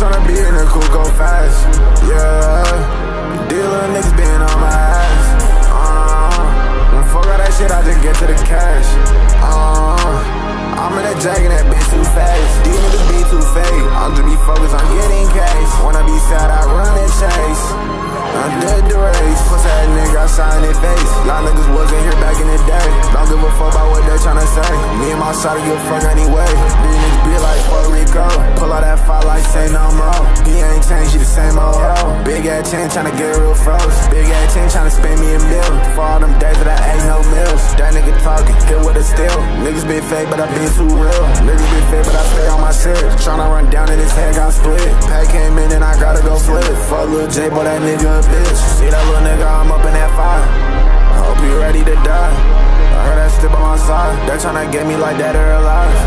tryna be in the coupe, go fast. Yeah, dealer niggas been on my ass. Uh, When fuck all that shit, I just get to the cash. Uh, I'm in that dragon, that bitch too fast. These niggas be too fake. I'll just be focused on getting cash. When I be sad, I run and chase. I did the race. Puss that nigga, I sign their face. Y'all niggas wasn't here back in the day. Don't give a fuck about what they tryna say. Me and my shot give a fuck anyway. Be like Puerto Rico. Pull out that fire like say no more. He ain't changed, he the same old hoe. Big ass chain tryna get real froze. Big ass chain tryna spend me a meal. For all them days that I ain't no meals. That nigga talking, hit with a steel. Niggas been fake, but I been too real. Niggas been fake, but I stay on my shit. Tryna run down and his head got split. Pack came in and I gotta go flip. Fuck Lil J, boy, that nigga a bitch. See that little nigga, I'm up in that fire. I hope you ready to die. I heard that still by my side. They tryna get me like that or alive.